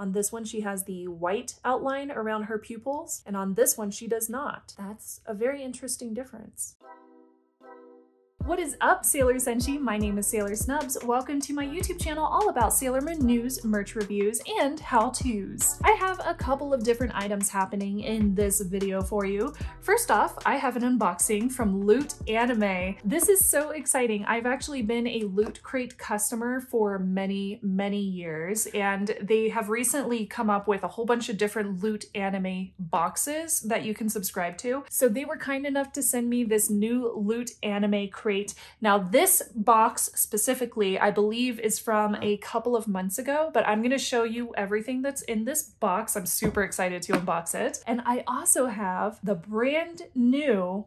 On this one, she has the white outline around her pupils, and on this one, she does not. That's a very interesting difference. What is up, Sailor Senshi? My name is Sailor Snubs. Welcome to my YouTube channel all about Sailor Moon news, merch reviews, and how-tos. I have a couple of different items happening in this video for you. First off, I have an unboxing from Loot Anime. This is so exciting. I've actually been a Loot Crate customer for many, many years, and they have recently come up with a whole bunch of different Loot Anime boxes that you can subscribe to. So they were kind enough to send me this new Loot Anime crate Now this box specifically, I believe is from a couple of months ago, but I'm gonna show you everything that's in this box. I'm super excited to unbox it. And I also have the brand new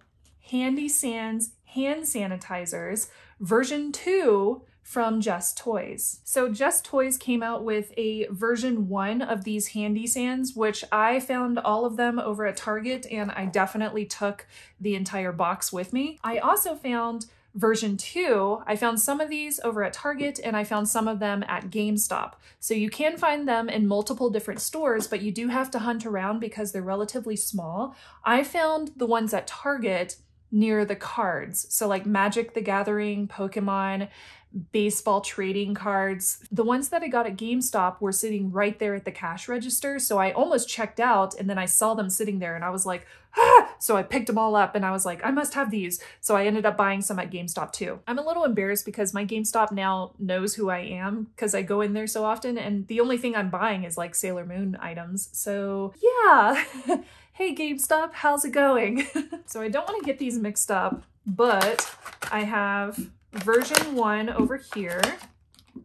Handy Sanz hand sanitizers version 2 from Just Toys. So Just Toys came out with a version one of these Handy Sanz, which I found all of them over at Target and I definitely took the entire box with me. I also found version 2, I found some of these over at Target and I found some of them at GameStop. So you can find them in multiple different stores, but you do have to hunt around because they're relatively small. I found the ones at Target near the cards. So like Magic the Gathering, Pokemon, baseball trading cards. The ones that I got at GameStop were sitting right there at the cash register. So I almost checked out and then I saw them sitting there and I was like, ah! So I picked them all up and I was like, I must have these. So I ended up buying some at GameStop too. I'm a little embarrassed because my GameStop now knows who I am because I go in there so often and the only thing I'm buying is like Sailor Moon items. So yeah. hey GameStop, how's it going? so I don't want to get these mixed up, but I have version one over here.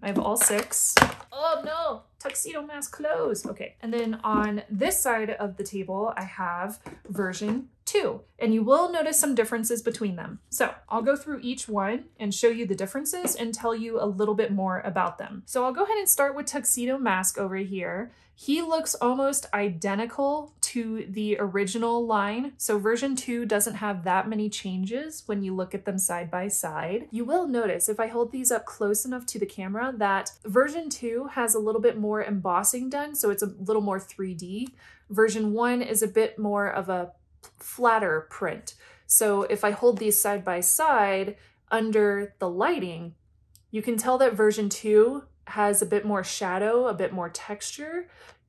I have all six. Oh no, tuxedo mask closed. Okay, and then on this side of the table, I have version two, and you will notice some differences between them. So I'll go through each one and show you the differences and tell you a little bit more about them. So I'll go ahead and start with tuxedo mask over here. He looks almost identical to the original line. So version 2 doesn't have that many changes when you look at them side by side. You will notice if I hold these up close enough to the camera that version 2 has a little bit more embossing done, so it's a little more 3D. Version 1 is a bit more of a flatter print. So if I hold these side by side under the lighting, you can tell that version 2 has a bit more shadow, a bit more texture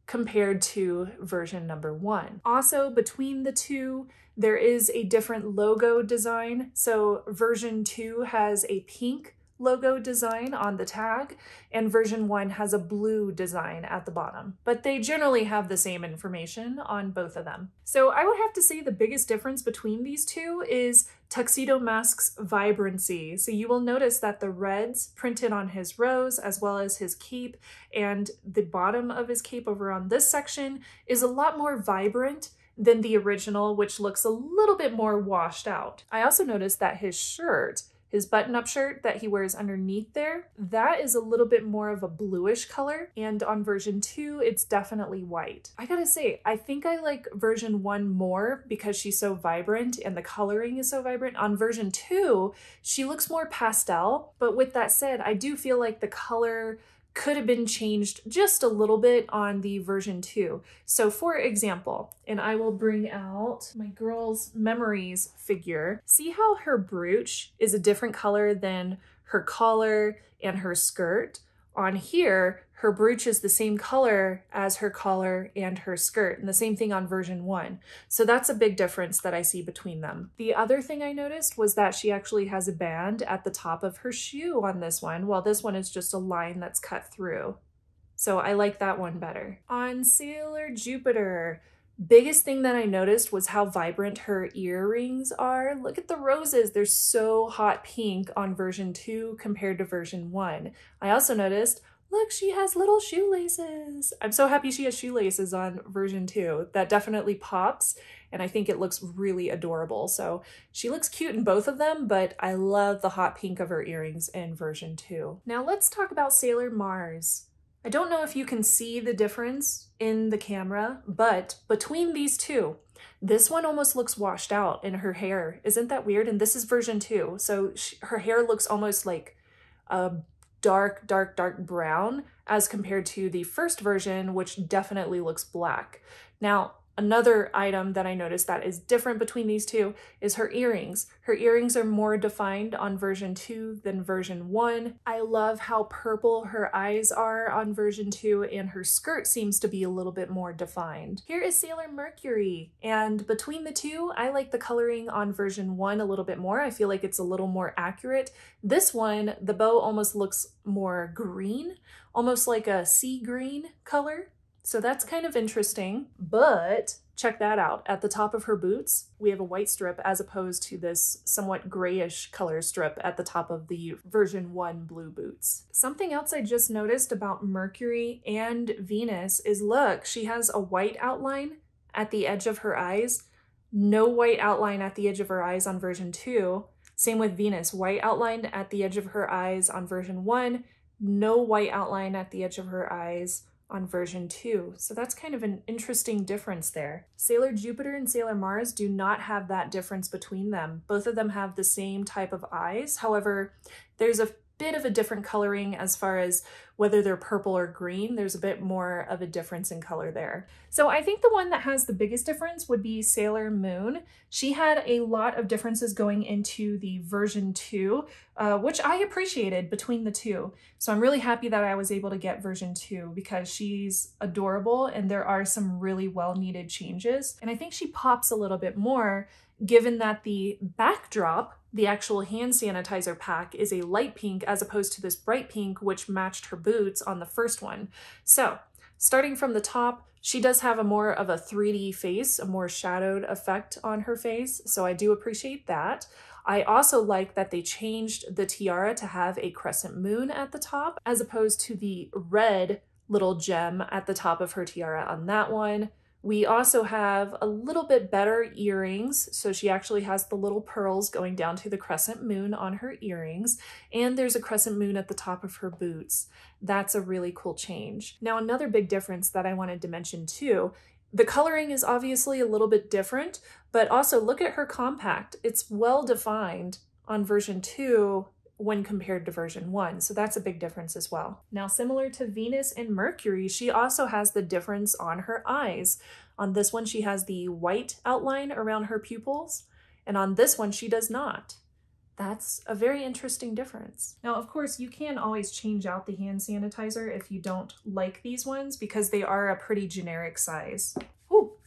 compared to version number one. Also, between the two, there is a different logo design. So version two has a pink logo design on the tag, and version 1 has a blue design at the bottom. But they generally have the same information on both of them. So I would have to say the biggest difference between these two is Tuxedo Mask's vibrancy. So you will notice that the reds printed on his rose as well as his cape and the bottom of his cape over on this section is a lot more vibrant than the original, which looks a little bit more washed out. I also noticed that his shirt his button-up shirt that he wears underneath there, that is a little bit more of a bluish color. And on version two, it's definitely white. I gotta say, I think I like version one more because she's so vibrant and the coloring is so vibrant. On version two, she looks more pastel. But with that said, I do feel like the color could have been changed just a little bit on the version 2. So for example, and I will bring out my Girls Memories figure. See how her brooch is a different color than her collar and her skirt? On here, her brooch is the same color as her collar and her skirt, and the same thing on version one. So that's a big difference that I see between them. The other thing I noticed was that she actually has a band at the top of her shoe on this one, while this one is just a line that's cut through. So I like that one better. On Sailor Jupiter, biggest thing that I noticed was how vibrant her earrings are. Look at the roses. They're so hot pink on version 2 compared to version 1. I also noticed look, she has little shoelaces. I'm so happy she has shoelaces on version 2. That definitely pops, and I think it looks really adorable. So she looks cute in both of them, but I love the hot pink of her earrings in version 2. Now let's talk about Sailor Mars. I don't know if you can see the difference in the camera, but between these two, this one almost looks washed out in her hair. Isn't that weird? And this is version 2, so she, her hair looks almost like a dark, dark, dark brown as compared to the first version, which definitely looks black. Now, Another item that I noticed that is different between these two is her earrings. Her earrings are more defined on version 2 than version 1. I love how purple her eyes are on version 2 and her skirt seems to be a little bit more defined. Here is Sailor Mercury and between the two I like the coloring on version 1 a little bit more. I feel like it's a little more accurate. This one, the bow almost looks more green, almost like a sea green color so that's kind of interesting, but check that out. At the top of her boots, we have a white strip as opposed to this somewhat grayish color strip at the top of the version 1 blue boots. Something else I just noticed about Mercury and Venus is look, she has a white outline at the edge of her eyes, no white outline at the edge of her eyes on version 2. Same with Venus, white outline at the edge of her eyes on version 1, no white outline at the edge of her eyes on version 2. So that's kind of an interesting difference there. Sailor Jupiter and Sailor Mars do not have that difference between them. Both of them have the same type of eyes. However, there's a bit of a different coloring as far as whether they're purple or green. There's a bit more of a difference in color there. So I think the one that has the biggest difference would be Sailor Moon. She had a lot of differences going into the version 2, uh, which I appreciated between the two. So I'm really happy that I was able to get version 2 because she's adorable and there are some really well needed changes. And I think she pops a little bit more given that the backdrop the actual hand sanitizer pack is a light pink as opposed to this bright pink, which matched her boots on the first one. So starting from the top, she does have a more of a 3D face, a more shadowed effect on her face. So I do appreciate that. I also like that they changed the tiara to have a crescent moon at the top as opposed to the red little gem at the top of her tiara on that one. We also have a little bit better earrings. So she actually has the little pearls going down to the crescent moon on her earrings. And there's a crescent moon at the top of her boots. That's a really cool change. Now, another big difference that I wanted to mention too the coloring is obviously a little bit different, but also look at her compact. It's well defined on version 2 when compared to version 1, so that's a big difference as well. Now, similar to Venus and Mercury, she also has the difference on her eyes. On this one, she has the white outline around her pupils, and on this one, she does not. That's a very interesting difference. Now, of course, you can always change out the hand sanitizer if you don't like these ones because they are a pretty generic size.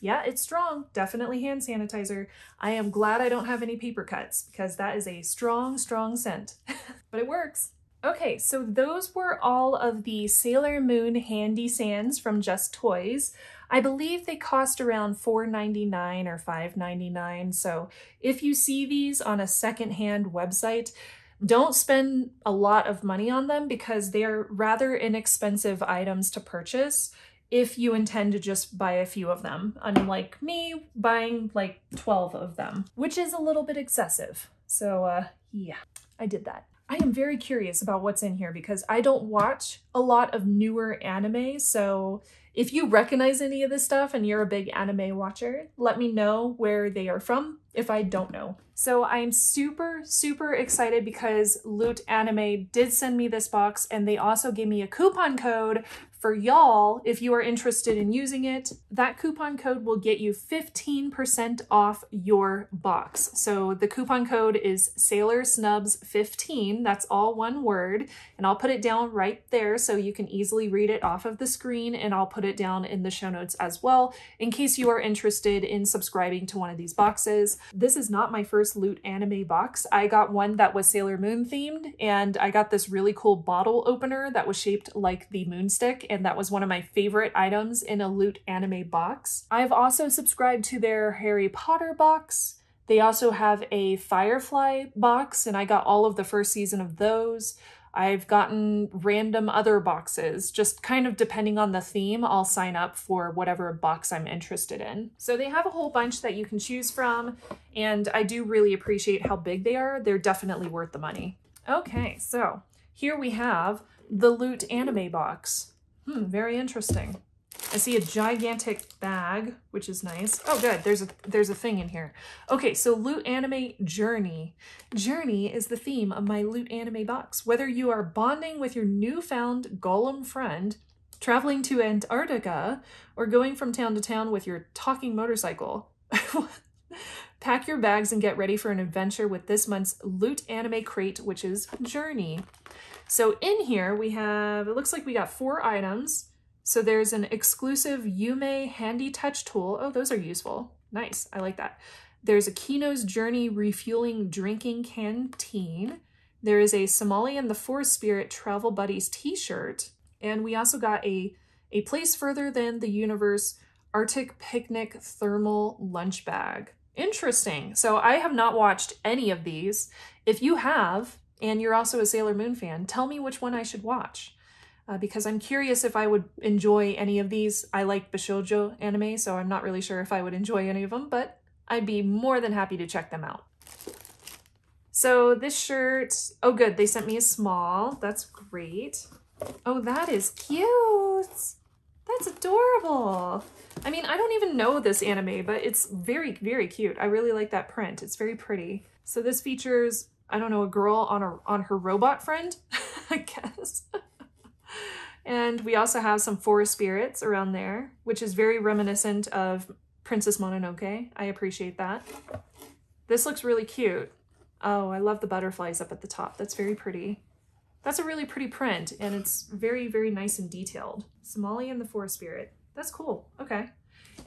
Yeah, it's strong. Definitely hand sanitizer. I am glad I don't have any paper cuts because that is a strong, strong scent, but it works. Okay, so those were all of the Sailor Moon Handy Sanz from Just Toys. I believe they cost around $4.99 or $5.99. So if you see these on a secondhand website, don't spend a lot of money on them because they're rather inexpensive items to purchase if you intend to just buy a few of them, unlike me buying like 12 of them, which is a little bit excessive. So uh, yeah, I did that. I am very curious about what's in here because I don't watch a lot of newer anime, so if you recognize any of this stuff and you're a big anime watcher, let me know where they are from if I don't know. So I'm super, super excited because Loot Anime did send me this box and they also gave me a coupon code for y'all, if you are interested in using it, that coupon code will get you 15% off your box. So the coupon code is Sailor Snubs 15. That's all one word. And I'll put it down right there so you can easily read it off of the screen. And I'll put it down in the show notes as well in case you are interested in subscribing to one of these boxes. This is not my first Loot anime box. I got one that was Sailor Moon themed and I got this really cool bottle opener that was shaped like the moonstick and that was one of my favorite items in a Loot anime box. I've also subscribed to their Harry Potter box. They also have a Firefly box, and I got all of the first season of those. I've gotten random other boxes, just kind of depending on the theme, I'll sign up for whatever box I'm interested in. So they have a whole bunch that you can choose from, and I do really appreciate how big they are. They're definitely worth the money. Okay, so here we have the Loot anime box. Hmm, very interesting. I see a gigantic bag, which is nice. Oh, good. There's a there's a thing in here. Okay, so Loot Anime Journey. Journey is the theme of my Loot Anime box. Whether you are bonding with your newfound golem friend, traveling to Antarctica, or going from town to town with your talking motorcycle, pack your bags and get ready for an adventure with this month's Loot Anime Crate, which is Journey. So in here we have, it looks like we got four items. So there's an exclusive Yume Handy Touch tool. Oh, those are useful. Nice, I like that. There's a Kino's Journey Refueling Drinking Canteen. There is a Somali and the Forest Spirit Travel Buddies t-shirt. And we also got a, a Place Further Than the Universe Arctic Picnic Thermal Lunch Bag. Interesting. So I have not watched any of these. If you have, and you're also a Sailor Moon fan, tell me which one I should watch uh, because I'm curious if I would enjoy any of these. I like Bishoujo anime, so I'm not really sure if I would enjoy any of them, but I'd be more than happy to check them out. So this shirt, oh good, they sent me a small. That's great. Oh, that is cute. That's adorable. I mean, I don't even know this anime, but it's very, very cute. I really like that print. It's very pretty. So this features, I don't know, a girl on a on her robot friend, I guess. And we also have some forest spirits around there, which is very reminiscent of Princess Mononoke. I appreciate that. This looks really cute. Oh, I love the butterflies up at the top. That's very pretty. That's a really pretty print, and it's very, very nice and detailed. Somali and the Forest Spirit. That's cool. Okay.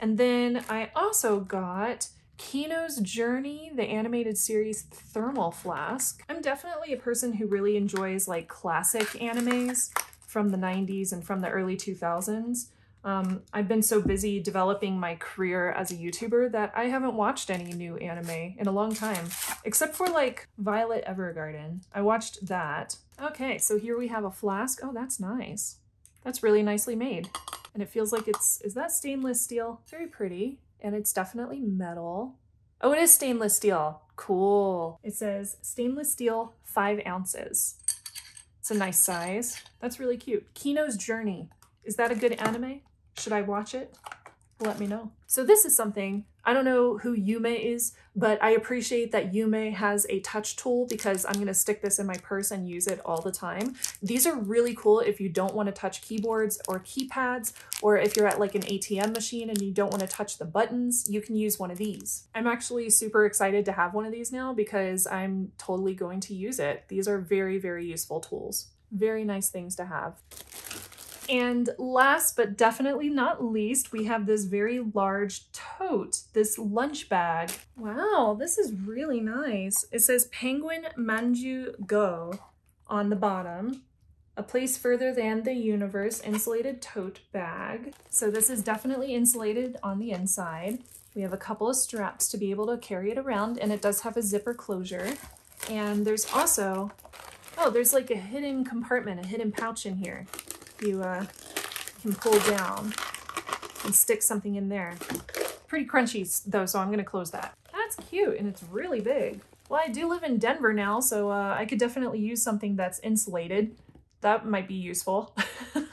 And then I also got Kino's Journey, the animated series Thermal Flask. I'm definitely a person who really enjoys like classic animes from the 90s and from the early 2000s. Um, I've been so busy developing my career as a YouTuber that I haven't watched any new anime in a long time, except for like Violet Evergarden. I watched that. Okay, so here we have a flask. Oh, that's nice. That's really nicely made. And it feels like it's, is that stainless steel? Very pretty. And it's definitely metal. Oh, it is stainless steel. Cool. It says stainless steel, five ounces. It's a nice size. That's really cute. Kino's Journey. Is that a good anime? Should I watch it? Let me know. So this is something I don't know who Yume is, but I appreciate that Yume has a touch tool because I'm going to stick this in my purse and use it all the time. These are really cool if you don't want to touch keyboards or keypads, or if you're at like an ATM machine and you don't want to touch the buttons, you can use one of these. I'm actually super excited to have one of these now because I'm totally going to use it. These are very, very useful tools. Very nice things to have. And last but definitely not least, we have this very large tote, this lunch bag. Wow, this is really nice. It says Penguin Manju Go on the bottom. A place further than the universe insulated tote bag. So this is definitely insulated on the inside. We have a couple of straps to be able to carry it around and it does have a zipper closure. And there's also, oh, there's like a hidden compartment, a hidden pouch in here you uh, can pull down and stick something in there. Pretty crunchy though, so I'm gonna close that. That's cute and it's really big. Well, I do live in Denver now, so uh, I could definitely use something that's insulated. That might be useful.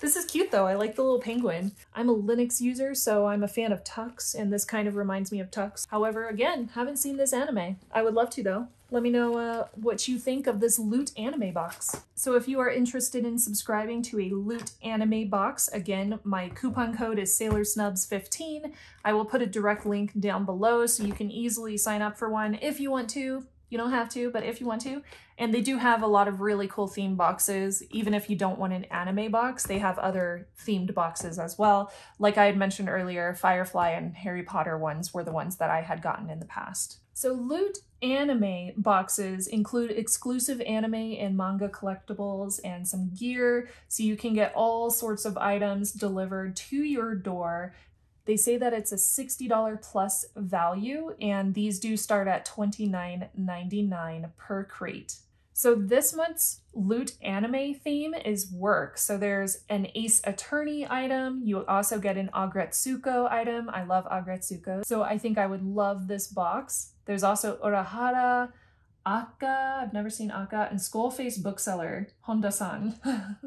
This is cute though. I like the little penguin. I'm a Linux user, so I'm a fan of Tux, and this kind of reminds me of Tux. However, again, haven't seen this anime. I would love to though. Let me know uh, what you think of this Loot anime box. So if you are interested in subscribing to a Loot anime box, again, my coupon code is SailorSnubs15. I will put a direct link down below so you can easily sign up for one if you want to. You don't have to, but if you want to. And they do have a lot of really cool theme boxes. Even if you don't want an anime box, they have other themed boxes as well. Like I had mentioned earlier, Firefly and Harry Potter ones were the ones that I had gotten in the past. So Loot anime boxes include exclusive anime and manga collectibles and some gear, so you can get all sorts of items delivered to your door they say that it's a $60 plus value, and these do start at $29.99 per crate. So this month's loot anime theme is work. So there's an Ace Attorney item. You also get an Aggretsuko item. I love Aggretsuko. So I think I would love this box. There's also Urahara, Aka, I've never seen Aka, and Skullface Bookseller, Honda-san.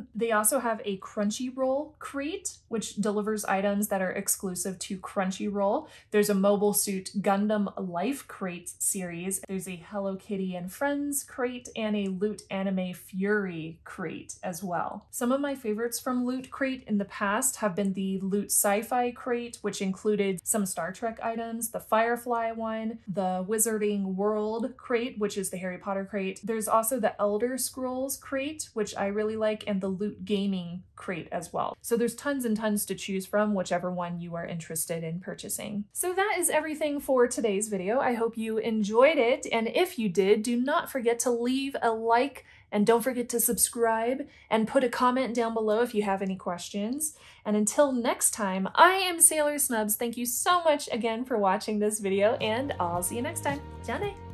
they also have a Crunchyroll crate, which delivers items that are exclusive to Crunchyroll. There's a Mobile Suit Gundam Life crate series. There's a Hello Kitty and Friends crate and a Loot Anime Fury crate as well. Some of my favorites from Loot Crate in the past have been the Loot Sci-Fi crate, which included some Star Trek items, the Firefly one, the Wizarding World crate, which is the Harry Potter crate. There's also the Elder Scrolls crate, which I really like, and the Loot Gaming crate as well. So there's tons and tons to choose from, whichever one you are interested in purchasing. So that is everything for today's video. I hope you enjoyed it, and if you did, do not forget to leave a like and don't forget to subscribe and put a comment down below if you have any questions. And until next time, I am Sailor Snubs. Thank you so much again for watching this video, and I'll see you next time. Jane!